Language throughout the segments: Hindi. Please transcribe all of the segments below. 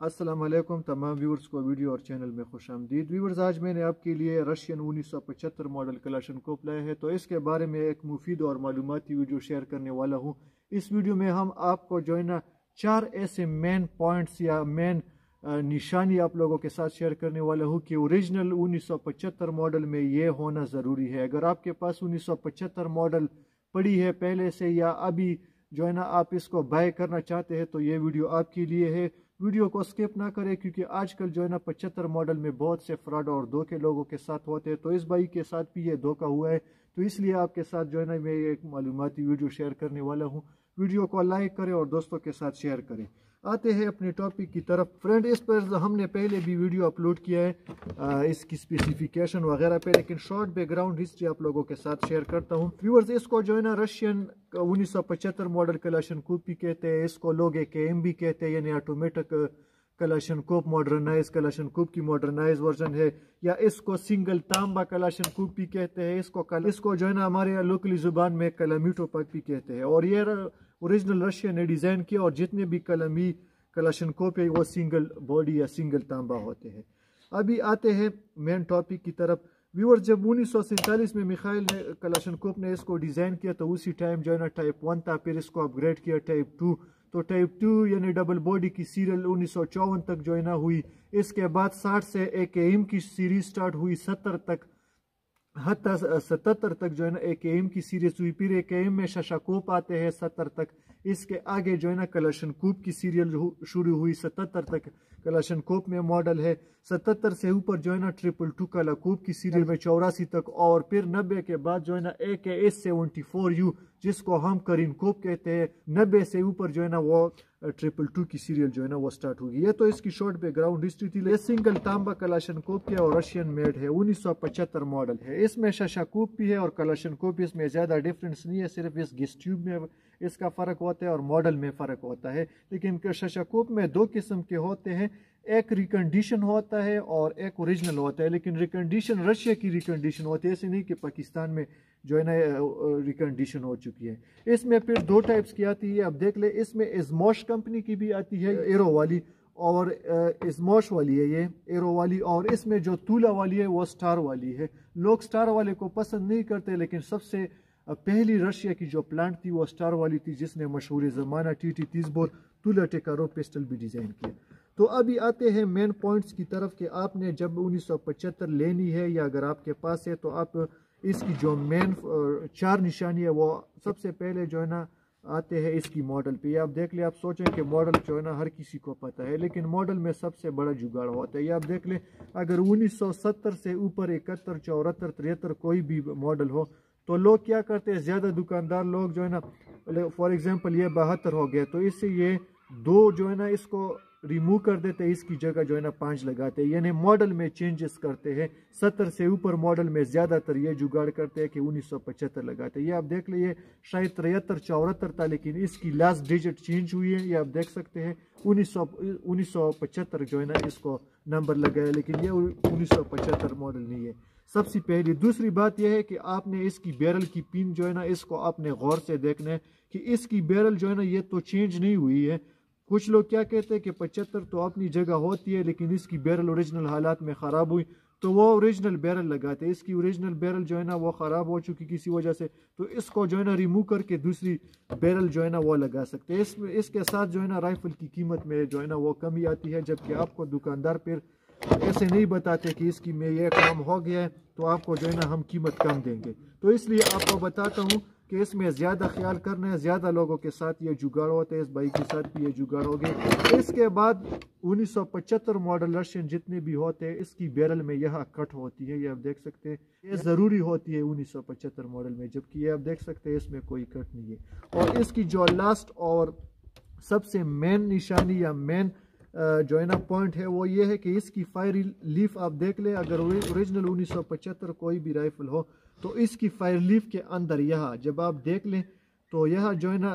वालेकुम, तमाम व्यूवर्स को वीडियो और चैनल में खुश आमदीद। व्यूवर्स आज मैंने आपके लिए रशियन 1975 मॉडल कलाशन कोप लाया है तो इसके बारे में एक मुफीद और मालूमती वीडियो शेयर करने वाला हूँ। इस वीडियो में हम आपको जो है ना, चार ऐसे मेन पॉइंट्स या मेन निशानी आप लोगों के साथ शेयर करने वाला हूँ कि ओरिजिनल 1975 मॉडल में ये होना ज़रूरी है। अगर आपके पास 1975 मॉडल पड़ी है पहले से या अभी जो है ना, आप इसको बाय करना चाहते हैं तो ये वीडियो आपके लिए है। वीडियो को स्किप ना करें, क्योंकि आजकल जो है ना पचहत्तर मॉडल में बहुत से फ्रॉड और धोखे लोगों के साथ होते हैं। तो इस भाई के साथ भी ये धोखा हुआ है। तो इसलिए आपके साथ जो है ना मैं एक मालूमती वीडियो शेयर करने वाला हूँ। वीडियो को लाइक करें और दोस्तों के साथ शेयर करें। आते हैं अपने टॉपिक की तरफ़। फ्रेंड इस पर हमने पहले भी वीडियो अपलोड किया है। आ, इसकी स्पेसिफिकेशन वगैरह पे लेकिन शॉर्ट बैकग्राउंड हिस्ट्री आप लोगों के साथ शेयर करता हूँ। व्यूवर्स इसको जो है ना रशियन उन्नीस सौ पचहत्तर मॉडल कलाशन कूपी कहते हैं इसको लोग एक एम भी कहते हैं यानी ऑटोमेटिक कलाशन कोप मॉडर्नाइज कलाशन कूप की मॉडर्नाइज वर्जन है या इसको सिंगल तांबा कलाशन कूप भी कहते हैं इसको कल, इसको जो है ना हमारे यहाँ लोकली ज़ुबान में कलामीटो पक भी कहते हैं। और ये ओरिजिनल रशिया ने डिज़ाइन किया और जितने भी कलमी कलाशन कोप है वो सिंगल बॉडी या सिंगल तांबा होते हैं। अभी आते हैं मेन टॉपिक की तरफ़। व्यूअर जब उन्नीस सौ सैंतालीस में मिखाइल ने कलाशन कोप ने इसको डिज़ाइन किया तो उसी टाइम जो है ना टाइप वन था, फिर इसको अपग्रेड किया टाइप टू तो टाइप टू यानी डबल बॉडी की सीरियल उन्नीस सौ चौवन तक जो है ना हुई। इसके बाद साठ से एक एम की सीरीज़ स्टार्ट हुई, सत्तर तक हत्या सतर तक जो है ना, एक एम की सीरीज़ हुई, फिर एक एम में शशाकोप आते हैं सत्तर तक। इसके आगे जो है ना कलशन कूप की सीरियल शुरू हुई, सतहत्तर तक। कलाशन कोप में मॉडल है। सतहत्तर से ऊपर जो है ना ट्रिपल टू कलाकूप की सीरियल में चौरासी तक और फिर नब्बे के बाद जो है ना ए के एस सेवेंटी फोर यू, जिसको हम करीन कोप कहते हैं। नब्बे से ऊपर जो है ना वो ट्रिपल टू की सीरियल जो है ना वो स्टार्ट होगी। ये तो इसकी शॉर्ट बैकग्राउंड हिस्ट्री थी। ये सिंगल तांबा कलाशन कोप के और रशियन मेड है। उन्नीस सौ पचहत्तर मॉडल है। इसमें शशाकूप भी है और कलाशन कोप इसमें ज़्यादा डिफरेंस नहीं है, सिर्फ़ इस गिस ट्यूब में इसका फ़र्क होता है और मॉडल में फ़र्क होता है। लेकिन शशाकूप में दो किस्म के होते हैं, एक रिकंडीशन होता है और एक ओरिजिनल होता है। लेकिन रिकंडीशन रशिया की रिकंडीशन होती है, ऐसे नहीं कि पाकिस्तान में जो है ना रिकंडीशन हो चुकी है। इसमें फिर दो टाइप्स की आती है। अब देख ले, इसमें इजमोश कंपनी की भी आती है एरो वाली, और इजमोश वाली है ये एरो वाली, और इसमें जो तूला वाली है, वो स्टार वाली है। लोग स्टार वाले को पसंद नहीं करते, लेकिन सबसे पहली रशिया की जो प्लांट थी वो स्टार वाली थी जिसने मशहूर ज़माना टी टी तीस बोर तुला टेकारो पिस्टल भी डिज़ाइन किया तो अभी आते हैं मेन पॉइंट्स की तरफ़ कि आपने जब 1975 लेनी है या अगर आपके पास है तो आप इसकी जो मेन चार निशानी है वो सबसे पहले जो है ना आते हैं इसकी मॉडल पे आप देख ले आप सोचें कि मॉडल जो है ना हर किसी को पता है लेकिन मॉडल में सबसे बड़ा जुगाड़ होता है ये आप देख लें अगर 1970 से ऊपर इकहत्तर चौहत्तर, तिहत्तर कोई भी मॉडल हो तो लोग क्या करते हैं? ज़्यादा दुकानदार लोग जो है ना फॉर एग्जांपल ये बहत्तर हो गया तो इससे ये दो जो है ना, इसको रिमूव कर देते हैं, इसकी जगह जो है ना, पाँच लगाते हैं। यानी मॉडल में चेंजेस करते हैं, सत्तर से ऊपर मॉडल में ज़्यादातर ये जुगाड़ करते हैं कि उन्नीस सौ पचहत्तर लगाते हैं। ये आप देख लीजिए, शायद तिहत्तर, चौहत्तर था, लेकिन इसकी लास्ट डिजिट चेंज हुई है, ये आप देख सकते हैं। उन्नीस सौ उन्नीस सौ पचहत्तर जो है ना, इसको नंबर लगाया, लेकिन ये उन्नीस सौ पचहत्तर मॉडल नहीं है। सबसे पहली, दूसरी बात यह है कि आपने इसकी बैरल की पिन जो है ना, इसको आपने गौर से देखना है कि इसकी बैरल जो है ना, ये तो चेंज नहीं हुई है। कुछ लोग क्या कहते हैं कि पचहत्तर तो अपनी जगह होती है, लेकिन इसकी बैरल ओरिजिनल हालात में ख़राब हुई तो वो ओरिजिनल बैरल लगाते इसकी ओरिजिनल बैरल जो है ना, वो ख़राब हो चुकी किसी वजह से तो इसको जो है ना रिमूव करके दूसरी बैरल जो है ना, वो लगा सकते हैं। इस, इसके साथ जो है ना राइफल की कीमत में जो है ना, वो कमी आती है, जबकि आपको दुकानदार फिर ऐसे नहीं बताते कि इसकी में यह काम हो गया है तो आपको जो है ना हम कीमत कम देंगे। तो इसलिए आपको बताता हूँ कि इसमें ज़्यादा ख्याल करना है, ज़्यादा लोगों के साथ ये जुगाड़ होते हैं, इस बाइक के साथ भी ये जुगाड़ हो गए इसके बाद 1975 मॉडल रशियन जितने भी होते हैं, इसकी बैरल में यह कट होती है, ये आप देख सकते हैं। ये ज़रूरी होती है 1975 मॉडल में, जबकि ये आप देख सकते हैं इसमें कोई कट नहीं है। और इसकी जो लास्ट और सबसे मेन निशानी या मेन जो है ना पॉइंट है वो ये है कि इसकी फायर लीफ आप देख लें, अगर ओरिजिनल 1975 कोई भी राइफल हो तो इसकी फायर लीफ के अंदर यहाँ, जब आप देख लें तो यह जो है ना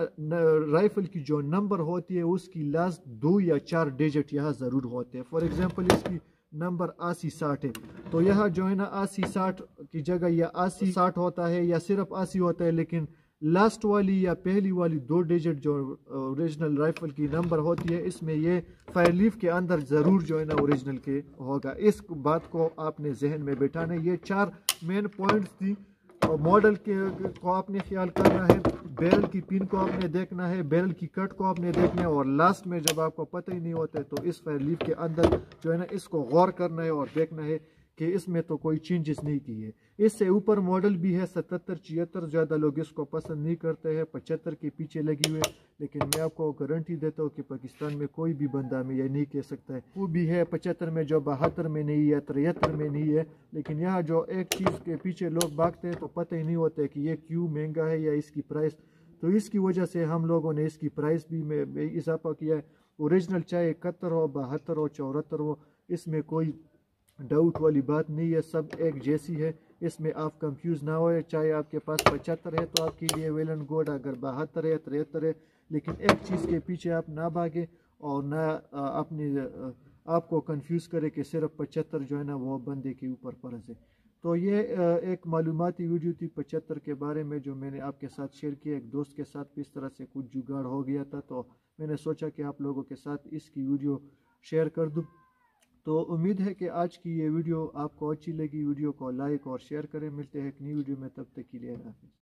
राइफल की जो नंबर होती है, उसकी लास्ट दो या चार डिजिट यहाँ ज़रूर होते हैं। फॉर एग्जांपल इसकी नंबर आसी साठ है। तो यह जो है ना आसी साठ की जगह या आसी साठ होता है या सिर्फ़ आसी होता है, लेकिन लास्ट वाली या पहली वाली दो डिजिट जो ओरिजिनल राइफल की नंबर होती है, इसमें ये फायर लीफ के अंदर ज़रूर जो है ना ओरिजिनल के होगा। इस बात को आपने जहन में बैठाना है। ये चार मेन पॉइंट्स थी। मॉडल के, को आपने ख्याल करना है। बैरल की पिन को आपने देखना है। बैरल की कट को आपने देखना है। और लास्ट में जब आपको पता ही नहीं होता है तो इस फायर लीफ के अंदर जो है ना इसको गौर करना है और देखना है कि इसमें तो कोई चेंजेस नहीं की है। इससे ऊपर मॉडल भी है, सतहत्तर, छिहत्तर, ज़्यादा लोग इसको पसंद नहीं करते हैं, पचहत्तर के पीछे लगी हुए लेकिन मैं आपको गारंटी देता हूँ कि पाकिस्तान में कोई भी बंदा में यह नहीं कह सकता है। वो भी है पचहत्तर में, जो बहत्तर में नहीं है, तिहत्तर में नहीं है। लेकिन यहाँ जो एक चीज़ के पीछे लोग भागते हैं तो पता ही नहीं होता कि ये क्यों महँगा है या इसकी प्राइस तो इसकी वजह से हम लोगों ने इसकी प्राइस भी में इजाफा किया है। ओरिजिनल चाहे इकहत्तर हो, बहत्तर हो, चौहत्तर हो, इसमें कोई डाउट वाली बात नहीं है सब एक जैसी है। इसमें आप कंफ्यूज ना हो चाहे आपके पास पचहत्तर है तो आपके लिए वेल एंड गुड अगर बहत्तर है, तिहत्तर है, लेकिन एक चीज़ के पीछे आप ना भागे और ना अपनी आपको कंफ्यूज करे कि सिर्फ़ पचहत्तर जो है ना, वो बंदे के ऊपर फ़र्ज़ है। तो ये एक मालूमती वीडियो थी पचहत्तर के बारे में, जो मैंने आपके साथ शेयर किया। एक दोस्त के साथ भी इस तरह से कुछ जुगाड़ हो गया था तो मैंने सोचा कि आप लोगों के साथ इसकी वीडियो शेयर कर दूँ। तो उम्मीद है कि आज की ये वीडियो आपको अच्छी लगी। वीडियो को लाइक और शेयर करें। मिलते हैं एक नई वीडियो में। तब तक के लिए हाफिज़।